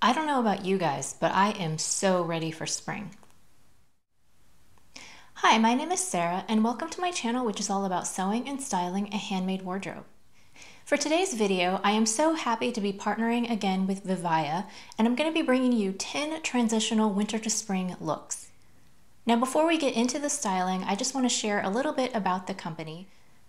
I don't know about you guys, but I am so ready for spring. Hi, my name is Sarah, and welcome to my channel, which is all about sewing and styling a handmade wardrobe. For today's video, I am so happy to be partnering again with Vivaia, and I'm going to be bringing you 10 transitional winter to spring looks. Now, before we get into the styling, I just want to share a little bit about the company.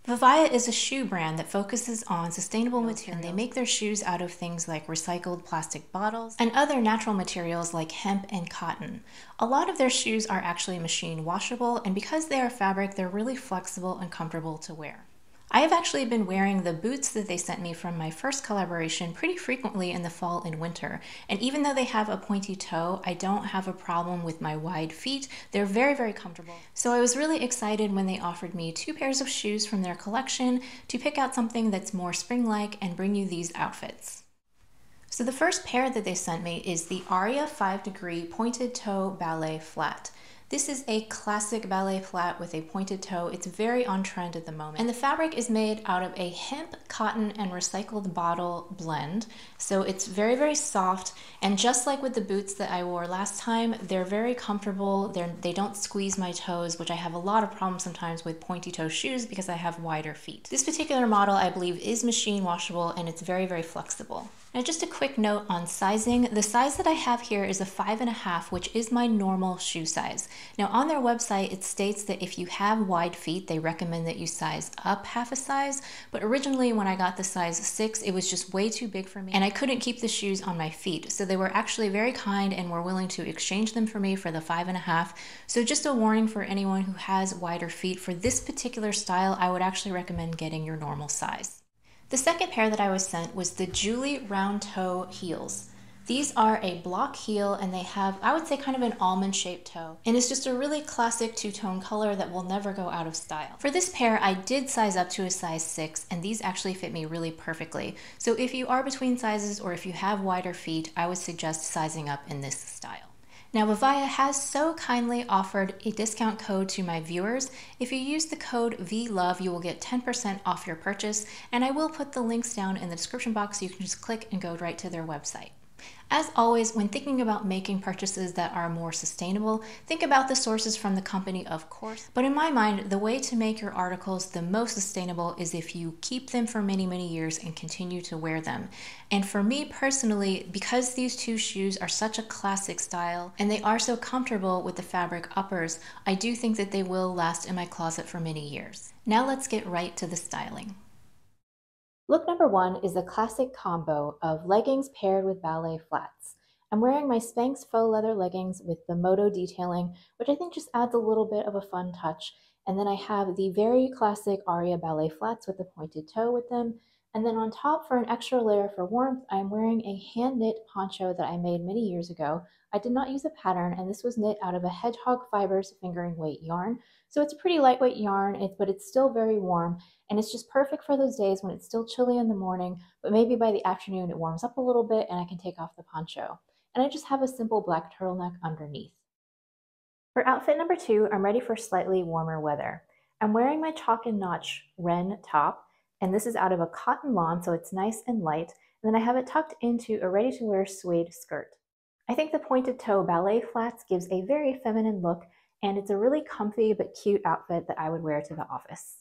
Vivaia is a shoe brand that focuses on sustainable materials. And they make their shoes out of things like recycled plastic bottles and other natural materials like hemp and cotton. A lot of their shoes are actually machine washable, and because they are fabric, they're really flexible and comfortable to wear. I have actually been wearing the boots that they sent me from my first collaboration pretty frequently in the fall and winter. And even though they have a pointy toe, I don't have a problem with my wide feet. They're very, very comfortable. So I was really excited when they offered me two pairs of shoes from their collection to pick out something that's more spring-like and bring you these outfits. So the first pair that they sent me is the Aria 5 Degree Pointed Toe Ballet Flat. This is a classic ballet flat with a pointed toe. It's very on trend at the moment. And the fabric is made out of a hemp, cotton, and recycled bottle blend. So it's very, very soft. And just like with the boots that I wore last time, they're very comfortable. They're, they don't squeeze my toes, which I have a lot of problems sometimes with pointy toe shoes because I have wider feet. This particular model, I believe, is machine washable and it's very, very flexible. Now just a quick note on sizing. The size that I have here is a five and a half, which is my normal shoe size. Now on their website, it states that if you have wide feet, they recommend that you size up half a size. But originally when I got the size six, it was just way too big for me and I couldn't keep the shoes on my feet. So they were actually very kind and were willing to exchange them for me for the five and a half. So just a warning for anyone who has wider feet, for this particular style, I would actually recommend getting your normal size. The second pair that I was sent was the Julie round toe heels. These are a block heel and they have, I would say, kind of an almond shaped toe. And it's just a really classic two-tone color that will never go out of style. For this pair, I did size up to a size six and these actually fit me really perfectly. So if you are between sizes or if you have wider feet, I would suggest sizing up in this style. Now, Vivaia has so kindly offered a discount code to my viewers. If you use the code VLOVE, you will get 10% off your purchase, and I will put the links down in the description box so you can just click and go right to their website. As always, when thinking about making purchases that are more sustainable, think about the sources from the company, of course. But in my mind, the way to make your articles the most sustainable is if you keep them for many, many years and continue to wear them. And for me personally, because these two shoes are such a classic style and they are so comfortable with the fabric uppers, I do think that they will last in my closet for many years. Now let's get right to the styling. Look number one is a classic combo of leggings paired with ballet flats. I'm wearing my Spanx faux leather leggings with the moto detailing, which I think just adds a little bit of a fun touch. And then I have the very classic Aria ballet flats with the pointed toe with them. And then on top for an extra layer for warmth, I'm wearing a hand knit poncho that I made many years ago. I did not use a pattern and this was knit out of a hedgehog fibers fingering weight yarn. So it's a pretty lightweight yarn, but it's still very warm and it's just perfect for those days when it's still chilly in the morning, but maybe by the afternoon it warms up a little bit and I can take off the poncho. And I just have a simple black turtleneck underneath. For outfit number two, I'm ready for slightly warmer weather. I'm wearing my chalk and notch Ren top, and this is out of a cotton lawn, so it's nice and light. And then I have it tucked into a ready to wear suede skirt. I think the pointed toe ballet flats gives a very feminine look, and it's a really comfy but cute outfit that I would wear to the office.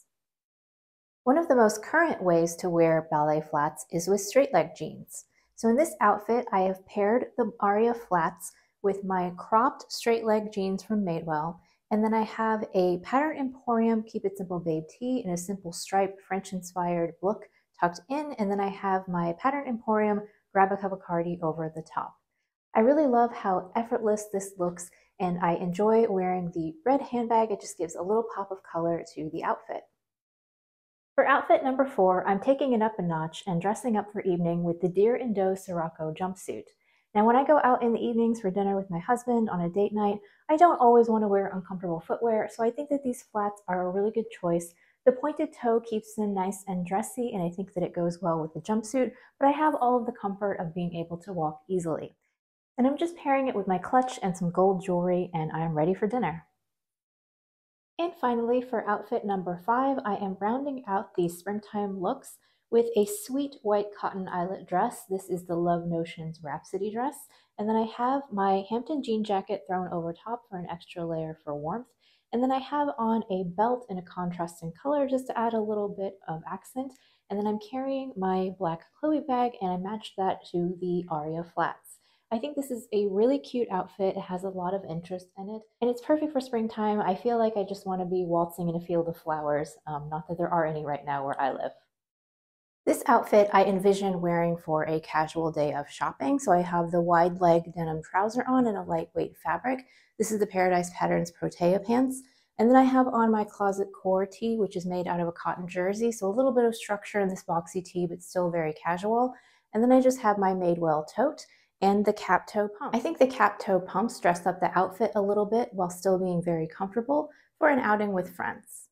One of the most current ways to wear ballet flats is with straight leg jeans. So in this outfit, I have paired the Aria flats with my cropped straight leg jeans from Madewell, and then I have a Pattern Emporium Keep It Simple Babe tee in a simple striped French inspired look tucked in, and then I have my Pattern Emporium Grab a Cup of Cardi over the top. I really love how effortless this looks, and I enjoy wearing the red handbag. It just gives a little pop of color to the outfit. For outfit number four, I'm taking it up a notch and dressing up for evening with the Deer and Doe Sirocco jumpsuit. Now, when I go out in the evenings for dinner with my husband on a date night, I don't always want to wear uncomfortable footwear, so I think that these flats are a really good choice. The pointed toe keeps them nice and dressy, and I think that it goes well with the jumpsuit, but I have all of the comfort of being able to walk easily. And I'm just pairing it with my clutch and some gold jewelry, and I am ready for dinner. And finally, for outfit number five, I am rounding out these springtime looks with a sweet white cotton eyelet dress. This is the Love Notions Rhapsody dress. And then I have my Hampton jean jacket thrown over top for an extra layer for warmth. And then I have on a belt in a contrasting color just to add a little bit of accent. And then I'm carrying my black Chloe bag and I matched that to the Aria flats. I think this is a really cute outfit. It has a lot of interest in it and it's perfect for springtime. I feel like I just want to be waltzing in a field of flowers. Um, not that there are any right now where I live. This outfit I envision wearing for a casual day of shopping. So I have the wide leg denim trouser on and a lightweight fabric. This is the Paradise Patterns Protea pants. And then I have on my closet core tee, which is made out of a cotton jersey. So a little bit of structure in this boxy tee, but still very casual. And then I just have my Madewell tote and the cap toe pump. I think the cap toe pumps dress up the outfit a little bit while still being very comfortable for an outing with friends.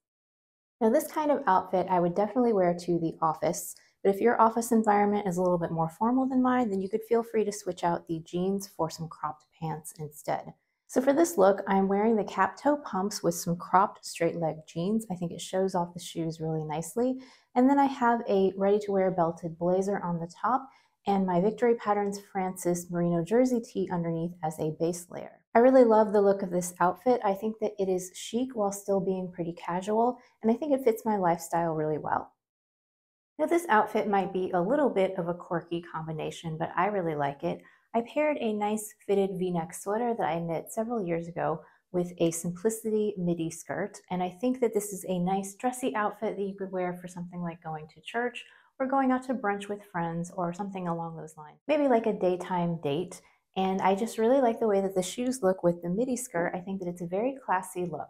Now this kind of outfit I would definitely wear to the office. But if your office environment is a little bit more formal than mine, then you could feel free to switch out the jeans for some cropped pants instead. So for this look, I'm wearing the cap toe pumps with some cropped straight leg jeans. I think it shows off the shoes really nicely. And then I have a ready to wear belted blazer on the top and my Victory Patterns Frances merino jersey tee underneath as a base layer. I really love the look of this outfit. I think that it is chic while still being pretty casual, and I think it fits my lifestyle really well. Now this outfit might be a little bit of a quirky combination, but I really like it. I paired a nice fitted v-neck sweater that I knit several years ago with a Simplicity midi skirt. And I think that this is a nice dressy outfit that you could wear for something like going to church or going out to brunch with friends or something along those lines. Maybe like a daytime date. And I just really like the way that the shoes look with the midi skirt. I think that it's a very classy look.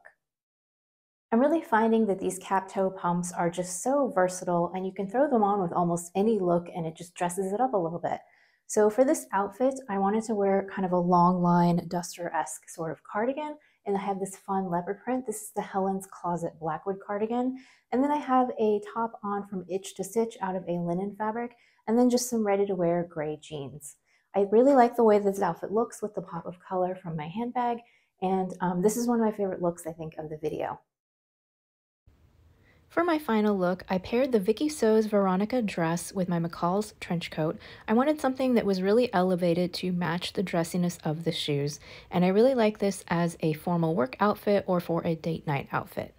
I'm really finding that these cap toe pumps are just so versatile and you can throw them on with almost any look and it just dresses it up a little bit. So for this outfit, I wanted to wear kind of a long line duster-esque sort of cardigan and I have this fun leopard print. This is the Helen's Closet Blackwood cardigan. And then I have a top on from Itch to Stitch out of a linen fabric and then just some ready to wear gray jeans. I really like the way this outfit looks with the pop of color from my handbag and um, this is one of my favorite looks I think of the video. For my final look, I paired the Vikisews Veronica dress with my McCall's trench coat. I wanted something that was really elevated to match the dressiness of the shoes, and I really like this as a formal work outfit or for a date night outfit.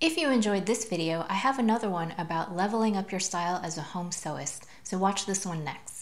If you enjoyed this video, I have another one about leveling up your style as a home sewist, so watch this one next.